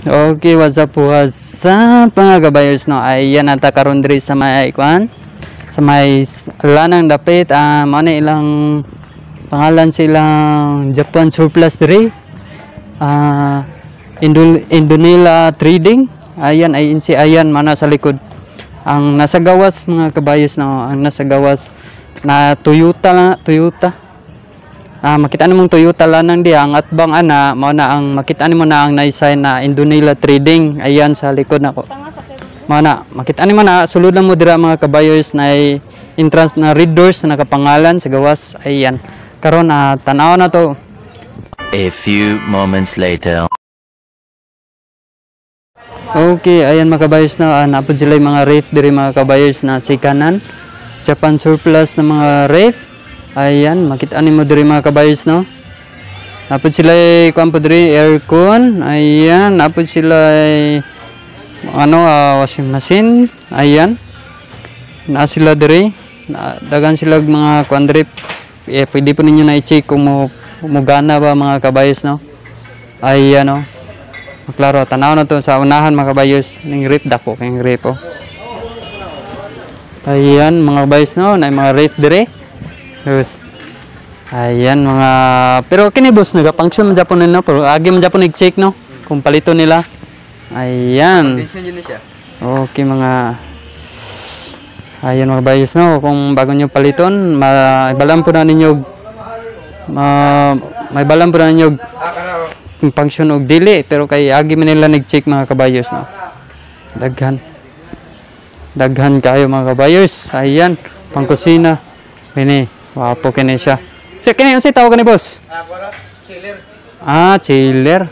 Okay, what's up, what's up mga kabayers no? Ayan ata karon diri sa may kwan sa may lanang dapit ah mao na ilang pangalan silang Japan surplus diri. Ah Indul Indonila Trading. Ayan ay si ayan mana sa likod. Ang nasa gawas mga kabayers no, ang nasa gawas na Toyota na Toyota. Ah, makita nimo Toyota lanang di ang atbang ana mao na ang makita nimo na ang na-sign na Indonila Trading ayan sa likod nako. Mao na makita nimo na sulod lang mo dira mga kabayers na ay entrance na red doors na nakapangalan sa gawas ayan. Karon na tanaw na to. A few moments later. Okay, ayan mga kabayers na uh, napod sila yung mga ref diri mga kabayers na si kanan. Japan surplus na mga ref. Ayan, makita nimo diri mga kabayers no. Napod sila kuan po diri aircon. Ayan, napod sila ano ah, washing machine. Ayan. Na sila diri. Na, dagan sila mga kuan diri. Eh, pwede po ninyo na i-check kung mo, mugana ba mga kabayers no. Ayan no. Klaro, tanaw na to sa unahan mga kabayos. Ning rip dako kay rip oh. Ayan mga kabayos no, na mga rip dire. Yes. Ayan mga pero kini boss naga function man Japon nila pero agi man Japon check no kung palito nila. Ayan. Okay mga Ayan mga kabayos no, kung bago nyo paliton, ma ibalan po na ninyo ma may balan po na ninyo yung function og dili pero kay agi man nila nag-check mga kabayers no. Daghan. Daghan kayo mga kabayers. Ayan, pangkusina. Kini, wapo kini siya. So kini unsa tawag ni boss? Ah, chiller.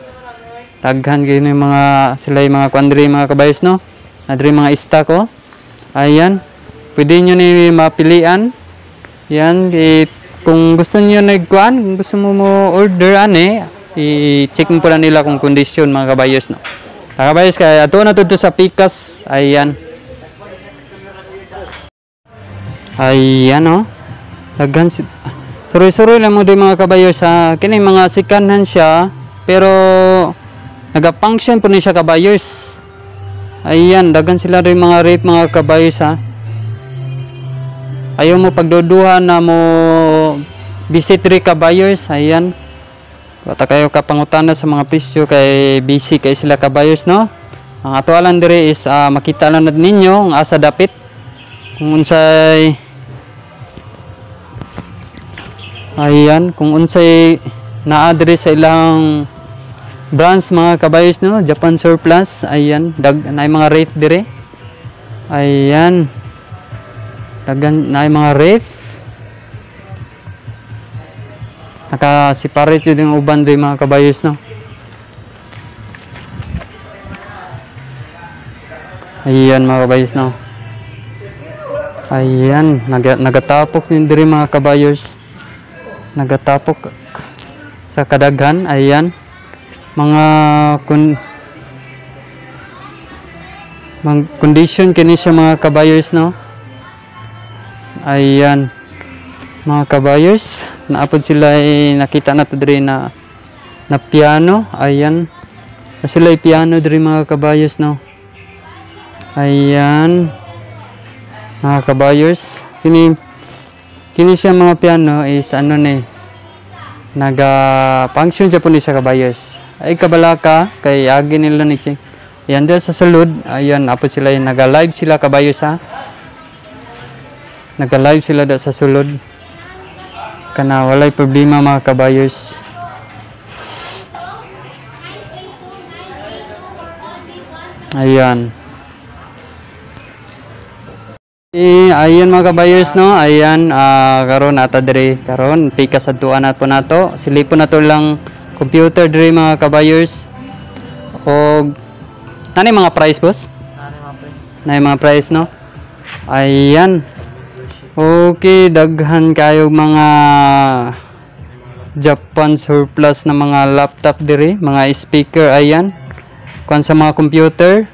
Daghan kini mga sila yung mga kwandri mga kabayers no. Nadri mga stock ko. Ayan. Pwede nyo ni mapilian. Yan, eh, kung gusto niyo nagkuan, kung gusto mo mo order ane, i-check mo pala nila kung condition mga kabayos no. Mga kabayos kaya ato na to sa pikas. Ayan. Ayan no. Daghan si Suroy-suroy lang mo din mga kabayos sa kini mga sikanhan siya pero naga-function po ni siya kabayos. Ayan, daghan sila rin mga rape mga kabayos ha. Ayaw mo pagduduhan na mo visit rin kabayos. Ayan. Wata kayo kapangutana sa mga presyo kay busy kay sila kabayos no. Ang ato lang dire is ah, makita lang ninyo ang asa dapit kung unsay Ayan, kung unsay naa dire sa ilang brands mga kabayos no, Japan surplus. Ayan, dag na mga ref dire. Ayan. Dagan na mga ref. Naka-separate yun yung uban din mga kabayos, no? Ayan mga kabayos, no? Ayan, naga, nagatapok din diri mga kabayos. Nagatapok sa kadaghan, ayan. Mga kun mga condition kini siya mga kabayos, no? Ayan. Mga kabayos, naapod sila ay nakita na to diri na na piano. Ayan. Sila ay piano diri mga kabayos no. Ayan. Mga kabayos, kini kini siya mga piano is ano ni naga function siya po ni sa kabayos. Ay kabalaka kay agi nila ni check. Ayan dito sa sulod, ayan apod sila ay naga live sila kabayos ha. Nagka-live sila da sa sulod. Kana walay problema mga kabayos. Ayan. Eh, ayan mga kabayos no. Ayan ah karon ata diri karon pikas adtuan nato nato. Silipon nato lang computer diri mga kabayos. Og nani mga price boss? Nani mga price no? Ayan. Okay, daghan kayo mga Japan surplus na mga laptop diri, mga speaker ayan. Kuan sa mga computer.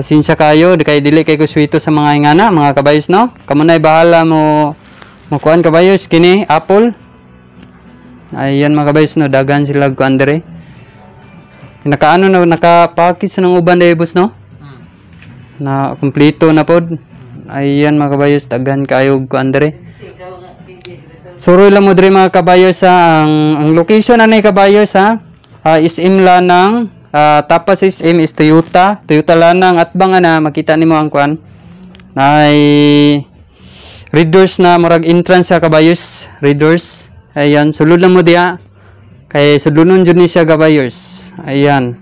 Pasensya kayo, di kay dili kay kuswito sa mga ingana, mga kabayos no. Kamo na bahala mo mo kuan kabayos kini Apple. Ayan mga kabayos no, daghan sila kuan diri. Nakaano na naka-package ng uban dai boss no? Hmm. Na kumpleto na pod. Ayan mga kabayos, daghan kayo ko andre. Suroy lang mo diri mga kabayos sa ang, ang location na ni kabayos ha. Ah, SM Lanang, ah, tapas SM is Toyota, Toyota Lanang at banga na makita nimo ang kwan. Nay readers na murag entrance sa kabayos, readers. Ayan, sulod lang mo diha. Kay sulunon jud ni siya kabayos. Ayan.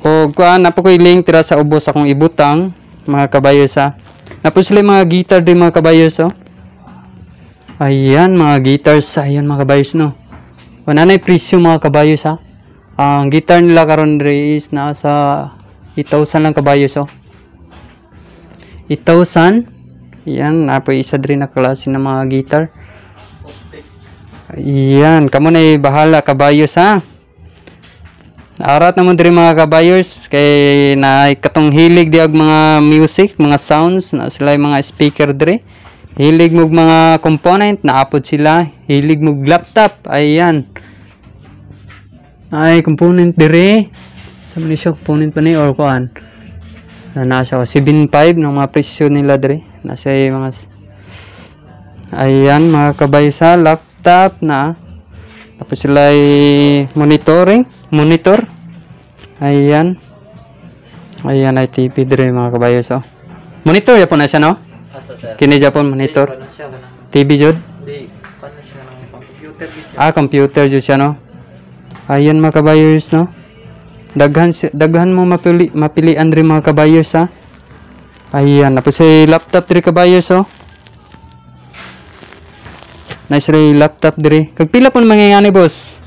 O kuan na po ko'y link tira sa ubos akong ibutang mga kabayos ha. Napo sila mga guitar din mga kabayos oh. Ayan mga guitars, ayan mga kabayos no. Wala na presyo mga kabayos ha. Ang guitar nila karon dre is nasa 8,000 lang kabayos oh. 8,000. Ayan, napo isa dre na klase ng mga guitar. Ayan, kamo na bahala kabayos ha. Arat naman diri mga kabayers kay na katong hilig di og mga music, mga sounds na sila mga speaker diri. Hilig mo mga component na apod sila. Hilig mo laptop. Ayan. Ay component diri. Sa man siya component pa ni or kuan. Na nasa 7.5 ng mga presyo nila diri. Nasa mga Ayan mga kabaysa, laptop na. Tapos sila ay monitoring, monitor. Ayan. Ayan ay TV dire mga kabayos oh. Monitor yapon na siya no? Kini Japon monitor. TV jud. Siya. Ah, computer jud siya no. Ayan mga kabayos no. Daghan daghan mo mapili mapilian rin mga kabayos ha. Ayan, tapos si laptop diri kabayos oh. Nice ray laptop diri. Kag pila po mangingani boss?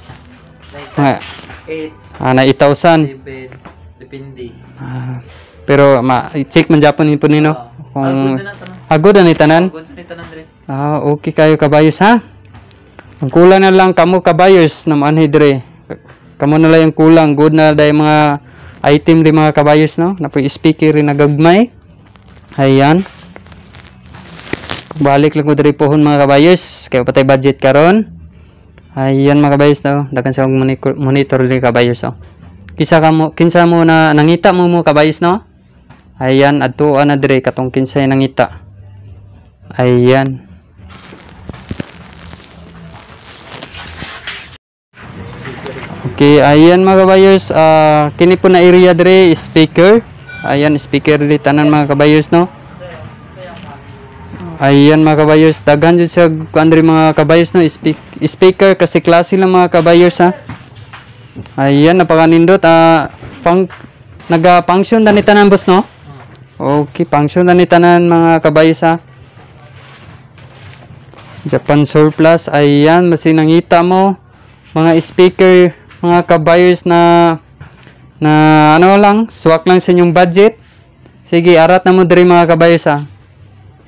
Mga 8, ah, na 8,000. 7, depende. Ah, pero ma check man Japon po nino. Kung... Kung Agod na tanan. agod na ni tanan. Agod na tanan. Ah, okay kayo kabayos ha. Ang kulang na lang kamo kabayos na manhi dire. Kamo na lang yung kulang. Good na dahil mga item rin mga kabayos no. Na po speaker rin nagagmay. Ayan. Balik lang ko diri pohon mga kabayos. Kaya patay budget karon. Ayan mga kabayos no. Dakan sa monitor rin kabayos oh. Kisa ka mo, kinsa mo na nangita mo mo kabayos no. Ayan, adtuan na dire katong kinsay nangita. Ayan. Okay, ayan mga kabayers, ah kini po na area dire speaker. Ayan, speaker di tanan mga kabayers no. Ayan mga kabayers, daghan jud sa kuan diri mga kabayers no, speak, speaker kasi klase lang mga kabayers ha. Ayan, napakanindot ah pang naga-function na ni tanan boss no. Okay, function na ni tanan mga kabayers ha. Japan surplus, ayan, masin nangita mo mga speaker, mga kabayers na na ano lang, swak lang sa inyong budget. Sige, arat na mo diri mga kabayers ha.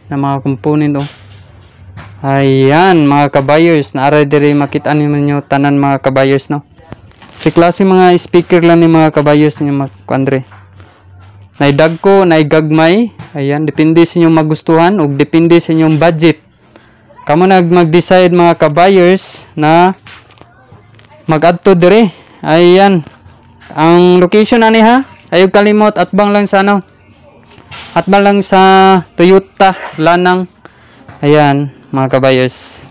Na mga component oh. Ayan, mga kabayers, naara diri makita ninyo tanan mga kabayers no. Si klase mga speaker lang ni mga kabayers ninyo mga kuandre. Naidag ko, naigagmay. Ayan, depende sa inyong magustuhan o depende sa inyong budget. Kamo nag mag-decide mga kabayers na mag-add to dire. Ayan. Ang location ani ha? Ayog kalimot at bang lang sa ano? At bang lang sa Toyota Lanang. Ayan, mga kabayers.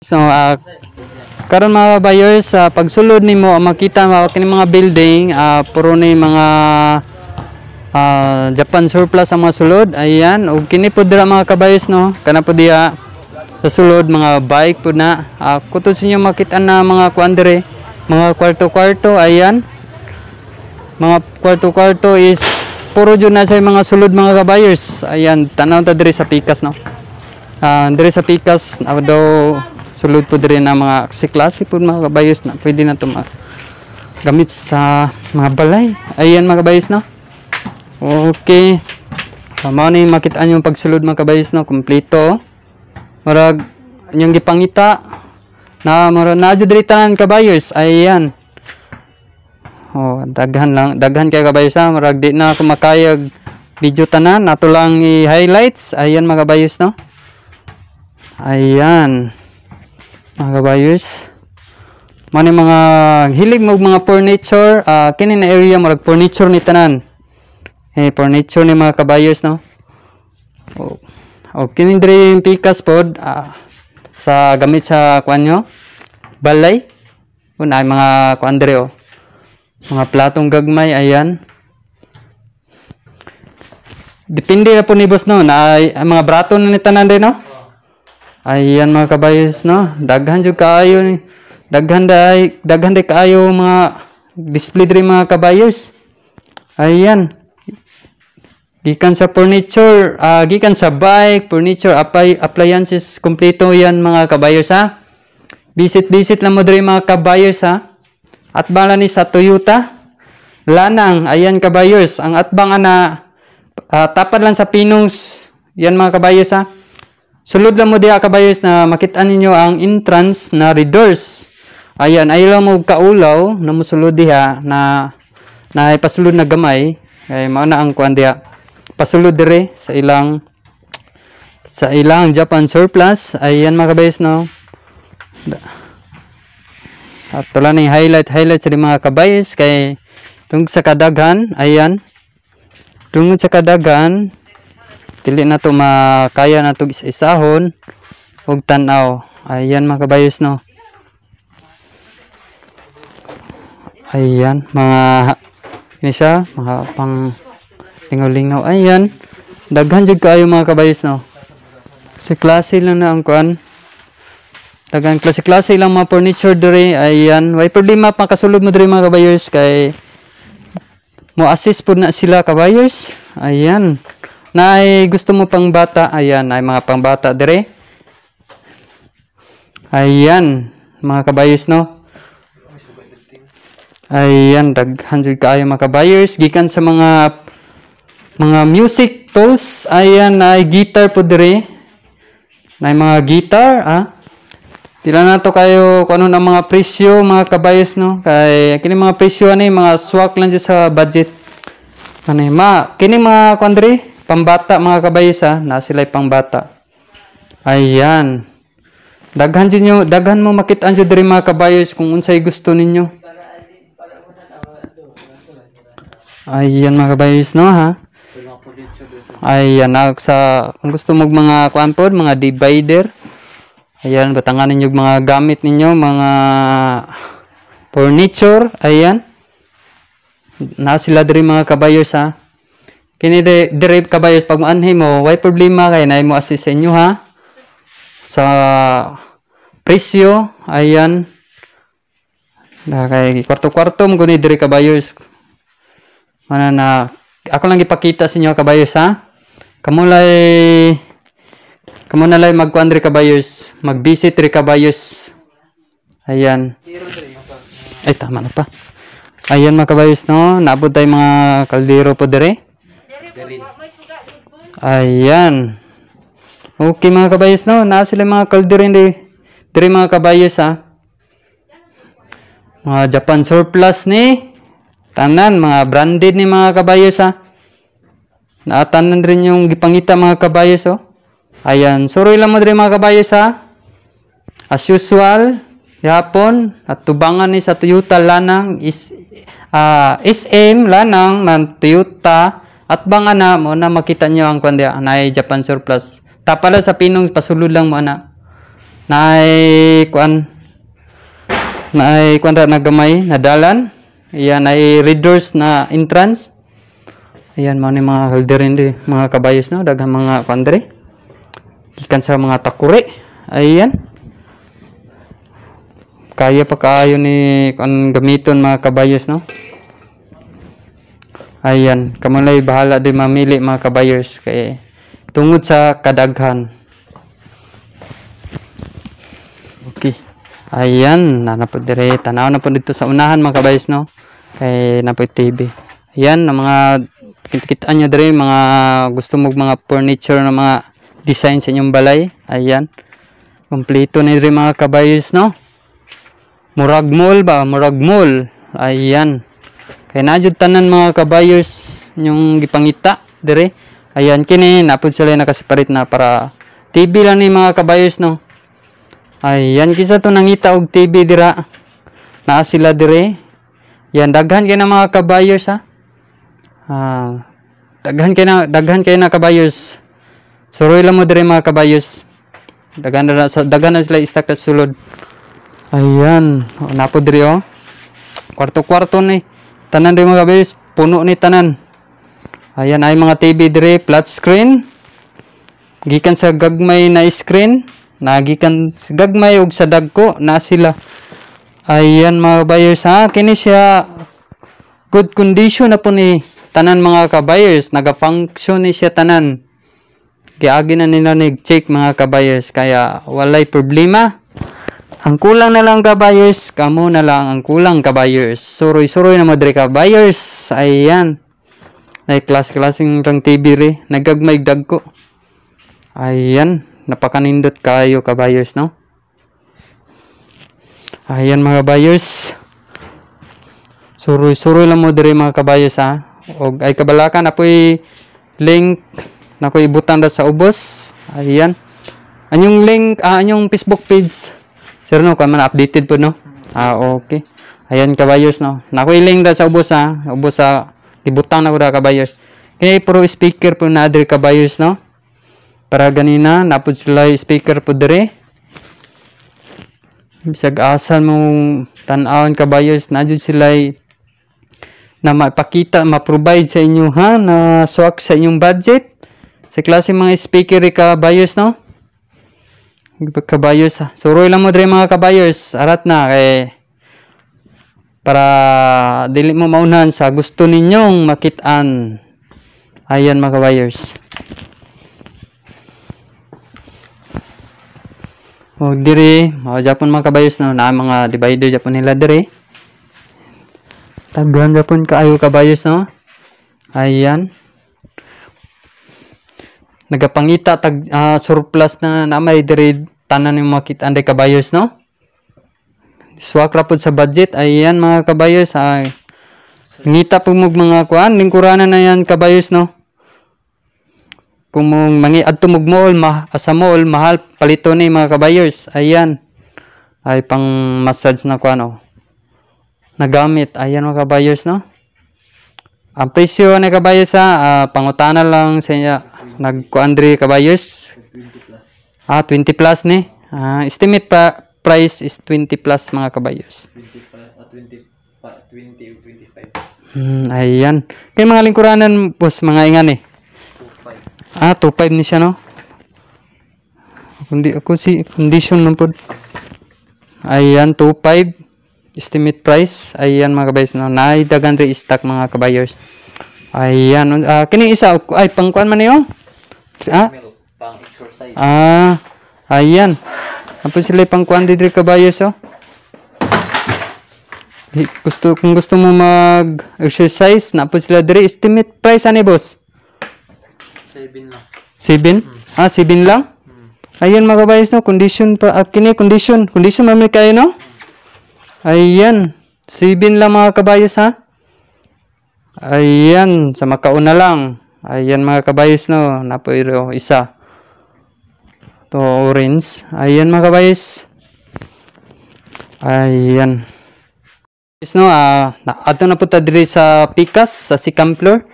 So, ah karon mga kabayers, sa pagsulod nimo makita mo kini mga building, ah puro ni mga ah, Japan surplus ang mga sulod. Ayan, ug kini po dira mga kabayos no. Kana po diha sa sulod mga bike po na. Uh, kutod sa inyo makita na mga kuan dire, mga kwarto-kwarto. Ayan. Mga kwarto-kwarto is puro jud na sa mga sulod mga kabayos. Ayan, tanaw ta dire sa Pikas no. Ah, dire sa Pikas na daw sulod po dire na mga klase po mga kabayos na pwede na to ma- gamit sa mga balay. Ayan mga kabayos no. Okay. Tama na yung makita nyo pagsulod mga kabayos no. Kompleto. Marag yung gipangita na mara na diri tanan kabayos. Ayan. Oh, daghan lang, daghan kay kabayos ha. Marag di na ako makayag video tanan. Nato lang i-highlights. Ayan mga kabayos no. Ayan. Mga kabayos. Mo ni mga hilig mo og mga furniture, ah kini na area murag furniture ni tanan. Eh furniture ni mga kabayers no. O, o kini diri yung pikas pod ah, sa gamit sa kuan nyo. Balay. Una mga kuan diri oh. Mga platong gagmay ayan. Depende na po ni boss no na ay- mga brato na ni tanan din no. Ayan mga kabayos no. Daghan jud kaayo ni. Daghan day daghan day kaayo mga display diri mga kabayos. Ayan. Gikan sa furniture, ah, gikan sa bike, furniture, apply, appliances, kompleto yan mga kabayos ha. Visit-visit lang mo diri mga kabayos ha. At bala ni sa Toyota. Lanang, ayan kabayos. Ang atbang ana, ah, tapad lang sa Pinong. Yan mga kabayos ha. Sulod lang mo diha kabayos na makita ninyo ang entrance na red doors. Ayan, ayaw lang mo kaulaw na musulod diha na na ipasulod na gamay. Kay mao na ang kuan diha. Pasulod dire sa ilang sa ilang Japan surplus. Ayan mga kabayos no. At tula ni highlight highlight sa mga kabayos kay tungod sa kadaghan ayan. Tungod sa kadaghan dili na to makaya na to isa-isahon og tan-aw. Ayan mga kabayos no? Ayan mga ini siya mga pang lingaw-lingaw ayan daghan jud kaayo mga kabayos no sa klase lang na ang kuan Tagang klase-klase lang mga furniture diri. Ayan. Way problema pa kasulod mo diri mga kabayers kay mo assist po na sila kabayers. Ayan. Na ay gusto mo pang bata. Ayan. Ay mga pang bata diri. Ayan. Mga kabayers no. Ayan. Daghan jud kaayo mga kabayers. Gikan sa mga mga music tools. Ayan. Ay guitar po diri. Na mga guitar. Ah. Tila na to kayo kung ano mga presyo mga kabayos no kay kini mga presyo ani mga swak lang dyan sa budget. Ano ma kini mga kundri pambata mga kabayos ha na sila pangbata. Ayan. Daghan jud nyo, daghan mo makita jud diri mga kabayos kung unsay gusto ninyo. Ayan mga kabayos no ha. Ayan na sa kung gusto mo mga kuan mga divider. Ayan, batangan ninyo mga gamit ninyo, mga furniture, ayan. Na sila diri mga kabayos ha. Kini de diri kabayos pag maanhi mo, way problema kay na mo assist sa inyo ha. Sa presyo, ayan. Na kay kwarto-kwarto mo guni diri kabayos. Mana na ako lang ipakita sa inyo kabayos ha. Kamulay Kamu na lang magkuan ri kabayos, mag-visit ri kabayos. Ayan. Ay tama na pa. Ayan mga kabayos no, naabot tayo mga kaldero po dire. Ayan. Okay mga kabayos no, naa sila mga kaldero di. Dire mga kabayos ha. Mga Japan surplus ni. Tanan mga branded ni mga kabayos ha. Naatanan rin yung gipangita mga kabayos oh. Ayan, suroy lang mo diri mga kabayos ha. As usual, yapon at tubangan ni sa Toyota lanang is ah, SM lanang ng Toyota at banga na mo na makita niyo ang kundi na Japan surplus. Tapala sa pinong pasulod lang mo ana. Naay kuan naay kuan ra na gamay na dalan. Ayan ay readers na entrance. Ayan mo ni mga kalderin di mga kabayos no? Daghang mga kuan diri gikan sa mga takuri. Ayan. Kaya pa kaayo ni kung gamiton mga kabayos no? Ayan. Kamalay bahala din mamili mga kabayos. Kay tungod sa kadaghan. Okay. Ayan. Na po dire tanaw na po dito sa unahan mga kabayos no? Kay na po TV ayan ang mga kita nyo dire mga gusto mo mga furniture na mga design sa inyong balay. Ayan. Kompleto na rin mga kabayos, no? Murag mall ba? Murag mall. Ayan. Kaya na tanan mga kabayos yung gipangita dire. Ayan kini napud sila nakaseparate na para TV lang ni mga kabayos no. Ayan kisa to nangita og TV dira. naa sila dire. Yan daghan kay na mga kabayers ha. Ah, daghan kay na daghan kay na kabayers. Suroy lang mo dire mga kabayers. Daghan na sa daghan na sila istak sa sulod. Ayan, o, napo dire oh. Kwarto-kwarto ni. Tanan dire mga kabayers, puno ni tanan. Ayan ay mga TV dire, flat screen. Gikan sa gagmay na screen, nagikan sa gagmay ug sa dagko na sila. Ayan mga buyers ha, kini siya good condition na po ni tanan mga kabayers, naga-function ni siya tanan. Giagi na nila nag-check mga kabayers kaya walay problema. Ang kulang na lang kabayers, kamo na lang ang kulang kabayers. Suroy-suroy na mo diri kabayers. Ayan. Ay klas-klaseng rang TV re, nagagmay dagko. Ayan, napakanindot kayo kabayers no. Ayan mga buyers. Suroy-suroy lang mo diri mga kabayers ha. Og ay kabalakan apoy link na ko ibutang da sa ubos. Ayan. Anyong link, ah, anyong Facebook page. Sir no, man updated po no. Ah, okay. Ayan kabayers no. Nako link da sa ubos ha. Ubos sa ibutang na ko da kabayers. Kaya pro speaker po na diri kabayers no. Para ganina napod sila speaker po diri. Bisag asan mo tan-awon kabayers na sila na mapakita, ma-provide sa inyo ha na swak sa inyong budget. Sa klase mga speaker eh, kabayers no. Kabayers ha. Suroy lang mo diri mga kabayers. Arat na kay para dili mo maunahan sa gusto ninyong makitaan. Ayan mga kabayers. O diri, o Japon mga kabayos no, na mga divider Japon nila diri. Taghan Japon kaayo kabayos no. Ayan. Nagapangita tag ah, surplus na namay diri tanan yung makita anday kabayos no. Swak ra pod sa budget. Ayan mga kabayos. Ay, ngita po mo mga kuan, lingkuranan na yan kabayos no kung mong mangi adto mog mall ma sa mall mahal palito ni mga kabayers ayan ay pang massage na ko ano nagamit ayan mga kabayers no ang presyo ni kabayers ha ah, pangutana lang sa inyo nagkuandri kabayers 20 plus. ah 20 plus ni ah, estimate pa price is 20 plus mga kabayers 25, ah, 20, pa, 20 o 25. hmm, ayan kay mga lingkuranan boss mga ingan eh 25. Ah, 2.5 ni siya, no? Kundi ako si condition nun po. Ayan, 2.5. Estimate price. Ayan mga kabayers. No? Naidagan rin stock mga kabayers. Ayan. Ah, kini isa. Ay, pangkuan man niyo? Ah? Pang exercise. Ah, ayan. Apo sila pangkuan dito kabayers, oh. Gusto, kung gusto mo mag-exercise, na po sila diri. Estimate price, ani boss? 7 lang. 7? Ah, 7 lang? Ayan mga kabayos no, condition pa, ah, kini condition, condition mami kayo no? Ayan, 7 lang mga kabayos ha? Ayan, sa makauna lang. Ayan mga kabayos no, napoiro isa. To orange. Ayan mga kabayos. Ayan. Is no, ah, na, ato na po ta diri sa Pikas, sa Sikam Floor.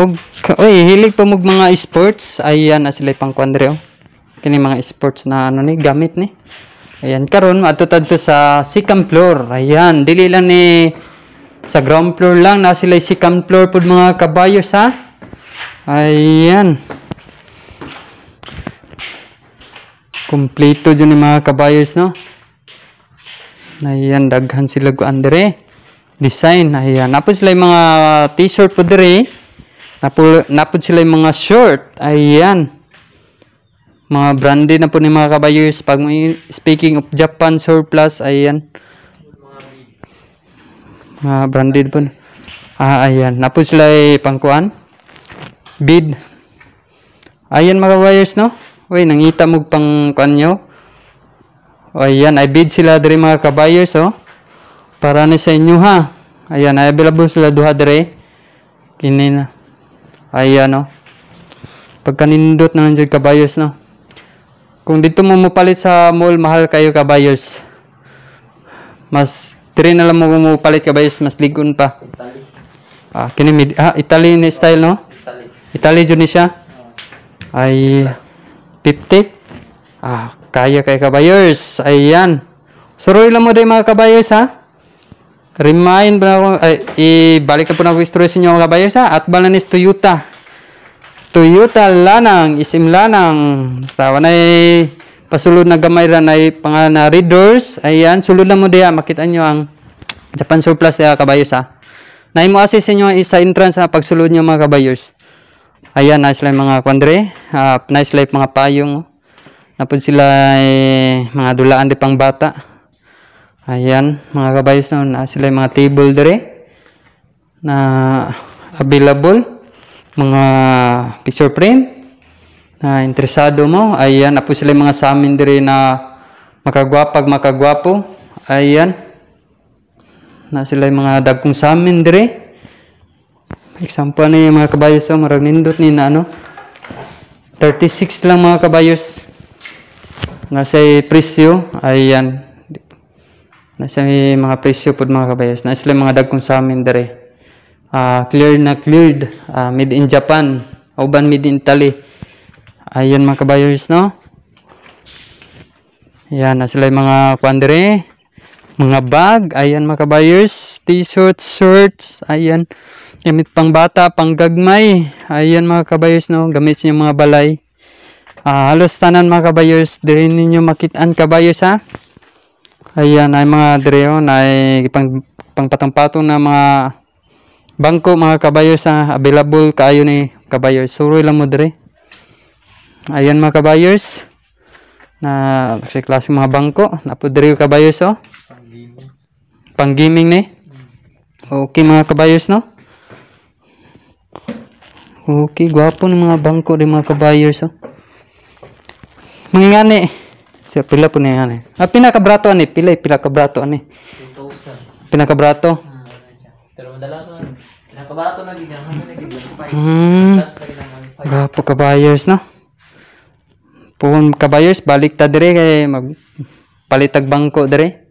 Og, oy, hilig pa mog mga sports. Ayan na sila pang kwandre, oh. Kini mga sports na ano ni, gamit ni. Ayan, karon ato tadto sa second floor. Ayan, dili lang ni sa ground floor lang na sila second floor pud mga kabayos ha. Ayan. Kompleto dyan ni mga kabayos no. Ayan, daghan sila ko andere. Design, ayan. Napod sila yung mga t-shirt po dire. Napod, napod sila yung mga short. Ayan. Mga branded na po ni mga kabayos. Pag may- speaking of Japan surplus, ayan. Mga branded po. Ah, ayan. Napod sila yung pangkuan. Bid. Ayan mga kabayos, no? Uy, nangita mo pang kuan nyo. Ayan, ay bid sila diri mga kabayers, oh. Para ni sa inyo, ha. Ayan, ay available sila duha diri. Kini na. Ayan, oh. Pagkanindot na nandiyan kabayers, no. Kung dito mo mupalit sa mall, mahal kayo kabayers. Mas Diri na lang mo mo palit kabayos mas ligon pa. Italy. Ah, kini mid ah, Italy ni style no? Italy. Italy jud ni siya. Ay 50. Ah, kaya kay kabayers. Ayan. Suroy lang mo day mga kabayers ha. Remind ba ako, ay, ibalik na po na ako istorya sa inyo mga kabayers ha. At balanis Toyota. Toyota Lanang, isim Lanang. Basta wanay pasulod na gamay ra na pang na readers. Ayan, sulod na mo diya. Makita nyo ang Japan surplus ya kabayers ha. Naay mo assist inyo sa entrance sa pagsulod nyo mga kabayers. Ayan, nice life mga kwandre. Ah, nice life mga payong. Napod sila eh, mga dulaan di pang bata. Ayan, mga kabayos na na sila mga table dire na available. Mga picture frame na interesado mo. Ayan, napo sila yung mga sa amin dire na makagwapag makagwapo. Ayan. Na sila yung mga dagkong sa amin dire. Example na yung mga kabayos so, marag nindot ni na ano. 36 lang mga kabayos. Nasa presyo, ayan. Nasa mga presyo po mga kabayos. Nasa sila mga dagkong sa amin dere. Ah, cleared na cleared. Ah, made in Japan. Uban made in Italy. Ayan mga kabayos, no? Ayan, nasa sila yung mga kwan dere. Mga bag. Ayan mga kabayos. T-shirts, shirts. Ayan. Gamit pang bata, pang gagmay. Ayan mga kabayos, no? Gamit niyo mga balay. Ah, halos tanan mga kabayos, diri ninyo makitaan kabayos ha. Ayan ay mga dreo na ay pang pangpatong-patong na mga bangko mga kabayos ha, available kaayo ni kabayos. Suroy lang mo dire. Ayan mga kabayos. Na kasi klase mga bangko, napo dire kabayos oh. Pang-gaming. Pang gaming ni. Okay mga kabayos no. Okay, gwapo ng mga bangko di mga kabayos oh. Mga ngani. Sir, pila po na eh. Ah, pinakabrato ani, pila eh, pinakabrato ani. 2,000. Pinakabrato. Hmm. Pero madala ko. Pinakabato na gid ang na gid. Hmm. Ang 1.5. Gwapo kabayers no. Puhon kabayers, balik ta dire kay mag palitag bangko dire.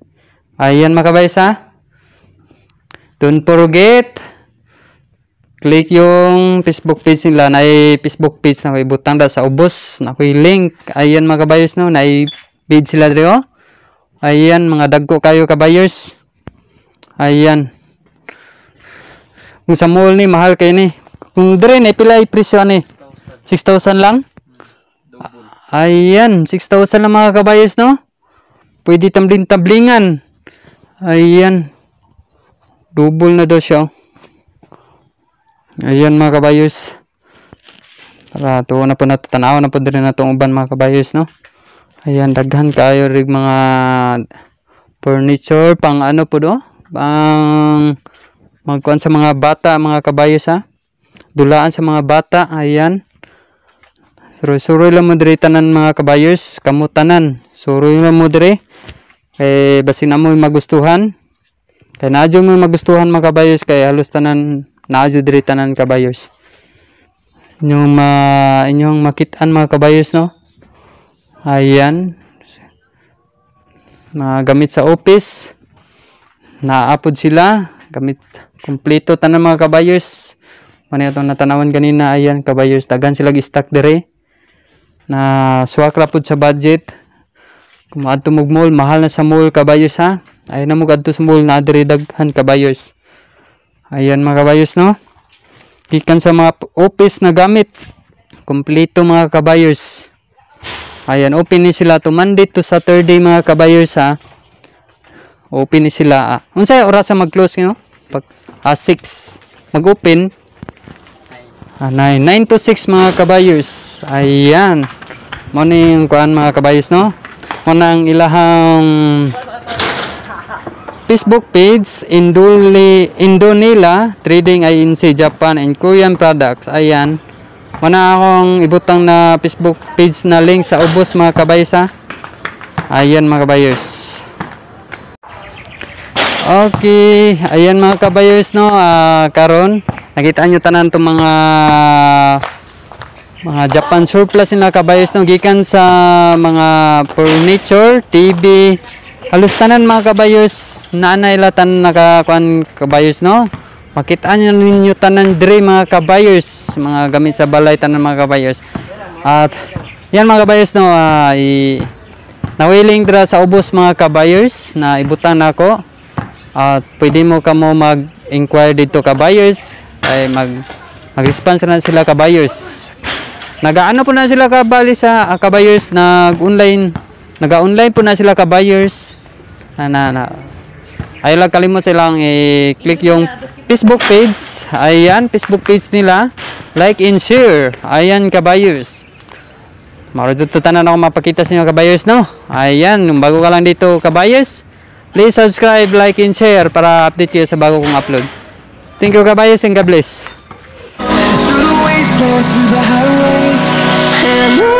Ayan mga kabayers ha. Don't forget click yung Facebook page nila na Facebook page na ko'y butang da sa ubos na ko'y link ayan mga kabayers no na page sila dire oh ayan mga dagko kayo kabayers ayan kung sa mall ni mahal kay ni kung dire ni pila yung presyo ni 6,000 lang ayan 6,000 lang mga kabayers no pwede tamblin tablingan ayan double na daw siya oh. Ayan mga kabayos. Para to na po natatanaw na po din na itong uban mga kabayos no. Ayan daghan kayo rig mga furniture pang ano po do. Pang magkuan sa mga bata mga kabayos ha. Dulaan sa mga bata. Ayan. Suroy-suroy lang mo diri tanan mga kabayos. Kamutanan. Suroy lang mo diri. Kay basin na mo magustuhan. Kay nadyo mo magustuhan mga kabayos kay halos tanan naadyo diri tanan kabayos. Inyong ma inyong makitaan mga kabayos no. Ayan. Mga gamit sa office. Naapod sila. Gamit kompleto tanan mga kabayos. Mani itong natanawan kanina ayan kabayos. Tagan sila stock dire. Na swak ra pud sa budget. Kung adto mog mall, mahal na sa mall kabayos ha. Ay na mo adto sa mall na diri daghan kabayos. Ayan mga kabayos no. Gikan sa mga office na gamit. Kompleto mga kabayos. Ayan, open ni sila to Monday to Saturday mga kabayos ha. Open ni sila. Ah. Unsay oras sa mag-close no? Pag ah, 6 mag-open. Ah, 9. 9 to 6 mga kabayos. Ayan. Mo ni yung kuan mga kabayos no. Mo nang ilahang Facebook page Induli Indonila Trading Agency Japan and Korean Products. Ayan. Muna akong ibutang na Facebook page na link sa ubos mga kabayos ha. Ayan mga kabayos. Okay, ayan mga kabayos no. Ah, karon nakita nyo tanan to mga mga Japan surplus nila kabayos no? Gikan sa mga furniture, TV, halos tanan mga kabayers nanay latan nakakuan kabayers no? Makitaan nyo ninyo tanan dire mga kabayers mga gamit sa balay tanan mga kabayers at yan mga kabayers no? Ay nawiling dira sa ubos mga kabayers na ibutan ako at pwede mo ka mo mag-inquire dito kabayers ay mag mag-response na sila kabayers Nagaano po na sila kabali sa uh, kabayers nag-online naga-online po na sila kabayers na na, na. Ay lang kalimot silang i-click yung Facebook page. Ayan Facebook page nila. Like and share. Ayan kabayers Marudututan na ako mapakita sa inyo kabayers no? Ayan bago ka lang dito kabayers Please subscribe, like, and share para update kayo sa bago kong upload. Thank you kabayos and God bless. Through the wastelands, through the highways, and